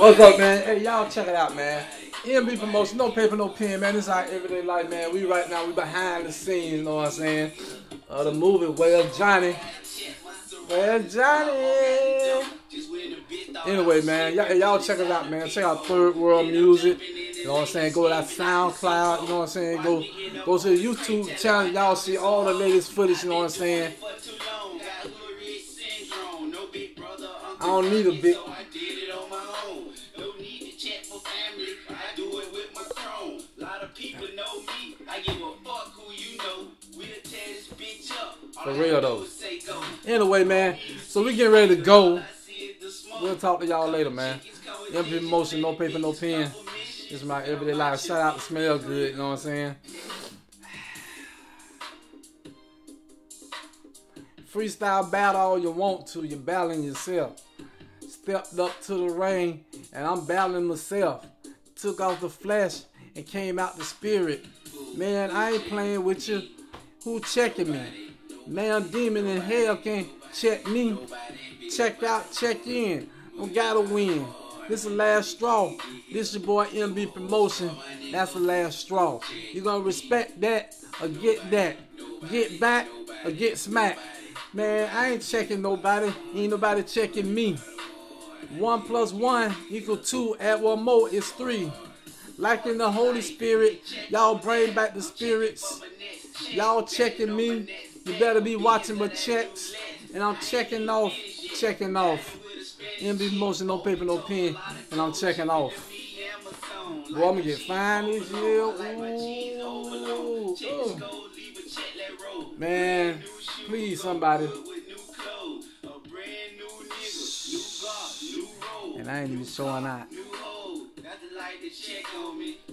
What's up, man? Hey, y'all check it out, man. EMB promotion, no paper, no pen, man. This is our everyday life, man. We right now, we behind the scenes, you know what I'm saying? Of the movie, Well Johnny. Well Johnny. Anyway, man, y'all, y'all check it out, man. Check out Third World Music. You know what I'm saying? Go to that SoundCloud. You know what I'm saying? Go, go to the YouTube channel. Y'all see all the latest footage. You know what I'm saying? I don't need a big. For real though. Anyway, man. So we getting ready to go. We'll talk to y'all later, man. Empty motion, no paper, no pen. This is my everyday life. Shout out to Smell Good, you know what I'm saying? Freestyle battle all you want to, you're battling yourself. Stepped up to the ring, and I'm battling myself. Took off the flesh and came out the spirit. Man, I ain't playing with you. Who checking me? Man, demon in hell can't check me. Check out, check in. Don't gotta win. This is the last straw. This your boy MB Promotion. That's the last straw. You gonna respect that or get that. Get back or get smacked. Man, I ain't checking nobody. Ain't nobody checking me. One plus one equal two. Add one more is three. Like in the Holy Spirit, y'all bring back the spirits. Y'all checking me. You better be watching my checks. And I'm checking off, checking off. MB motion, no paper, no pen. And I'm checking off. Boy, I'm gonna get fine this year. Man, please, somebody. And I ain't even showing out like to check on me.